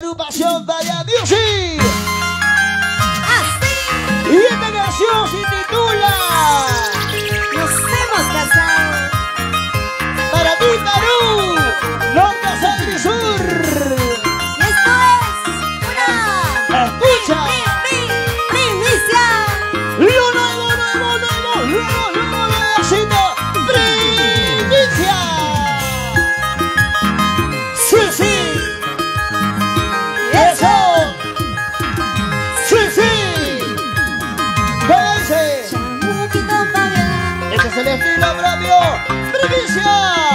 agrupación Vaya Music. Así. Y esta canción se titula. estilo propio. ¡Primicia!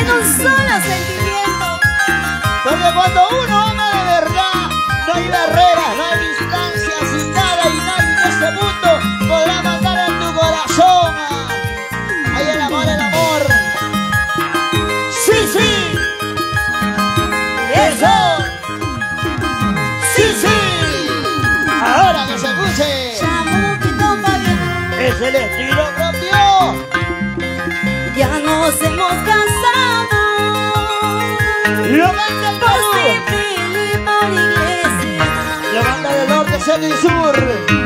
en un solo sentimiento. Porque cuando uno ama de verdad, no hay barreras, no hay distancias y nada y nadie en este mundo podrá mandar en tu corazón. ahí el amor, el amor. Sí, sí. Eso. Sí, sí. Ahora que se escuche. Es el estilo. Navisur.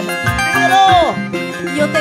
¡Dígalo! Yo te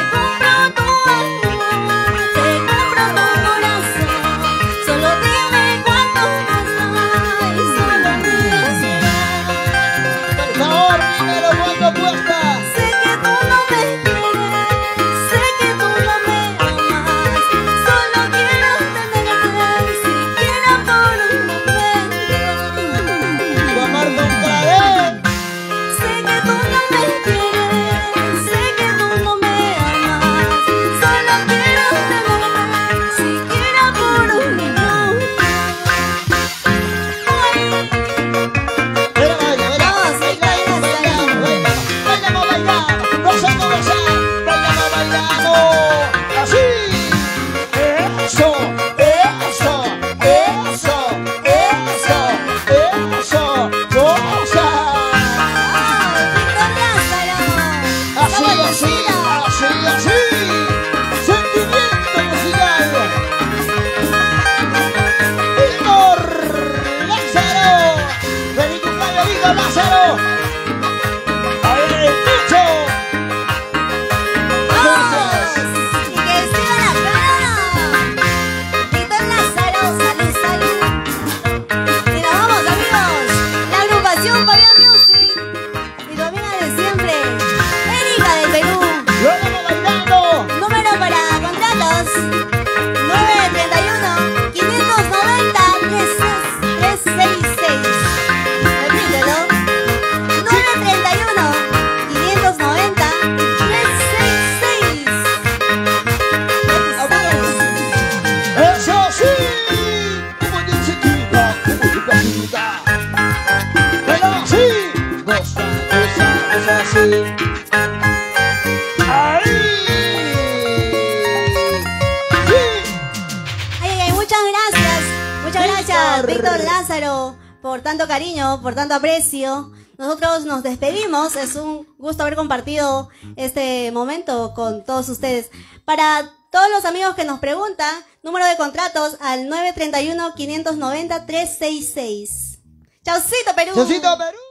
por tanto cariño, por tanto aprecio. Nosotros nos despedimos. Es un gusto haber compartido este momento con todos ustedes. Para todos los amigos que nos preguntan, número de contratos al 931-590-366. Chaucito Perú. Chaucito Perú.